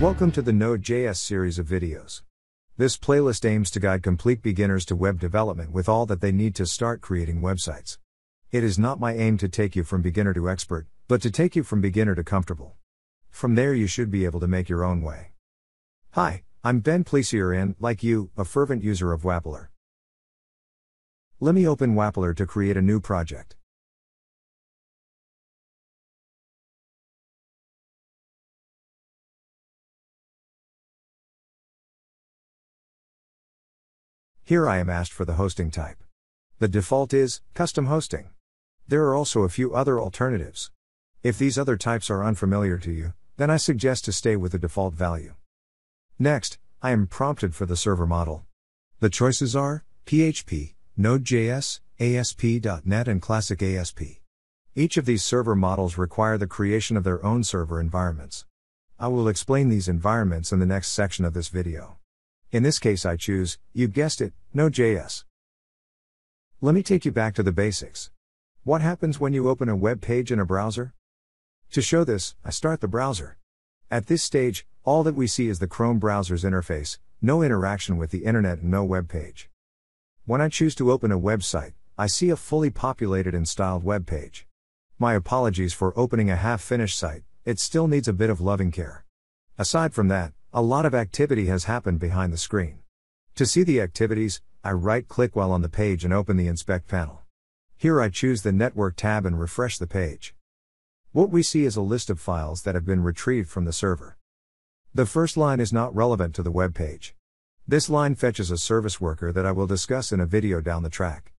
Welcome to the Node.js series of videos. This playlist aims to guide complete beginners to web development with all that they need to start creating websites. It is not my aim to take you from beginner to expert, but to take you from beginner to comfortable. From there, you should be able to make your own way. Hi, I'm Ben Pleysier and, like you, a fervent user of Wappler. Let me open Wappler to create a new project. Here I am asked for the hosting type. The default is custom hosting. There are also a few other alternatives. If these other types are unfamiliar to you, then I suggest to stay with the default value. Next, I am prompted for the server model. The choices are PHP, Node.js, ASP.NET, and Classic ASP. Each of these server models require the creation of their own server environments. I will explain these environments in the next section of this video. In this case, I choose, you guessed it, Node.js. Let me take you back to the basics. What happens when you open a web page in a browser? To show this, I start the browser. At this stage, all that we see is the Chrome browser's interface, no interaction with the internet and no web page. When I choose to open a website, I see a fully populated and styled web page. My apologies for opening a half finished site, it still needs a bit of loving care. Aside from that, a lot of activity has happened behind the screen. To see the activities, I right click while on the page and open the Inspect panel. Here I choose the Network tab and refresh the page. What we see is a list of files that have been retrieved from the server. The first line is not relevant to the web page. This line fetches a service worker that I will discuss in a video down the track.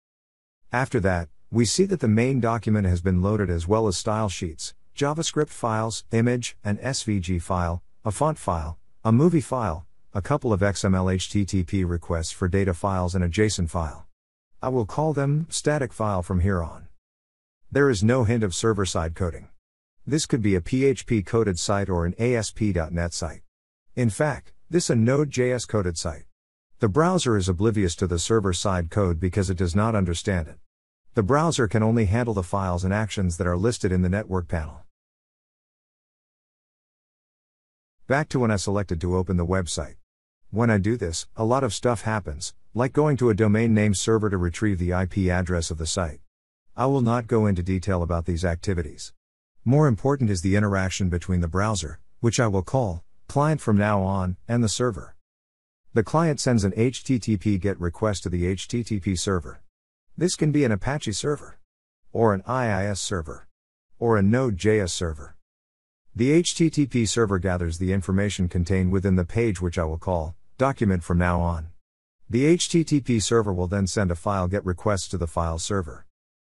After that, we see that the main document has been loaded as well as style sheets, JavaScript files, image, an SVG file, a font file, a movie file, a couple of XML HTTP requests for data files and a JSON file. I will call them static file from here on. There is no hint of server side coding. This could be a PHP coded site or an ASP.NET site. In fact, this a Node.js coded site. The browser is oblivious to the server side code because it does not understand it. The browser can only handle the files and actions that are listed in the network panel. Back to when I selected to open the website. When I do this, a lot of stuff happens, like going to a domain name server to retrieve the IP address of the site. I will not go into detail about these activities. More important is the interaction between the browser, which I will call client from now on, and the server. The client sends an HTTP GET request to the HTTP server. This can be an Apache server, or an IIS server, or a Node.js server. The HTTP server gathers the information contained within the page, which I will call document from now on. The HTTP server will then send a file GET request to the file server.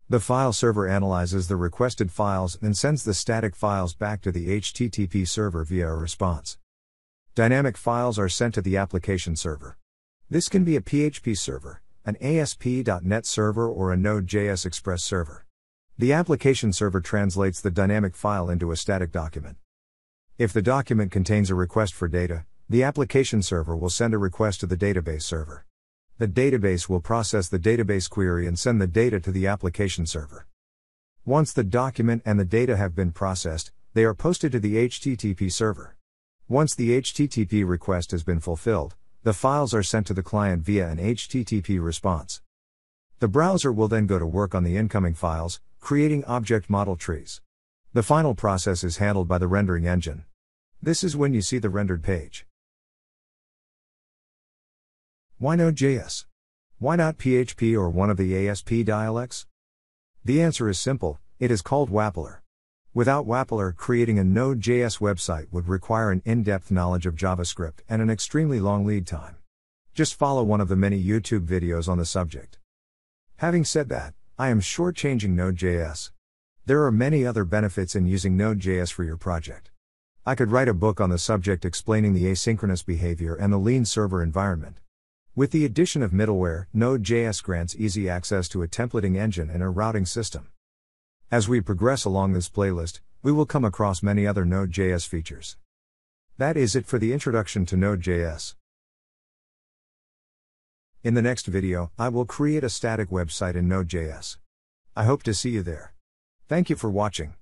The file server analyzes the requested files and sends the static files back to the HTTP server via a response. Dynamic files are sent to the application server. This can be a PHP server, an ASP.NET server, or a Node.js Express server. The application server translates the dynamic file into a static document. If the document contains a request for data, the application server will send a request to the database server. The database will process the database query and send the data to the application server. Once the document and the data have been processed, they are posted to the HTTP server. Once the HTTP request has been fulfilled, the files are sent to the client via an HTTP response. The browser will then go to work on the incoming files, creating object model trees. The final process is handled by the rendering engine. This is when you see the rendered page. Why Node.js? Why not PHP or one of the ASP dialects? The answer is simple it is called Wappler. Without Wappler, creating a Node.js website would require an in depth knowledge of JavaScript and an extremely long lead time. Just follow one of the many YouTube videos on the subject. Having said that, I am shortchanging Node.js. There are many other benefits in using Node.js for your project. I could write a book on the subject explaining the asynchronous behavior and the lean server environment. With the addition of middleware, Node.js grants easy access to a templating engine and a routing system. As we progress along this playlist, we will come across many other Node.js features. That is it for the introduction to Node.js. In the next video, I will create a static website in Node.js. I hope to see you there. Thank you for watching.